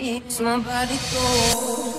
makes my body go.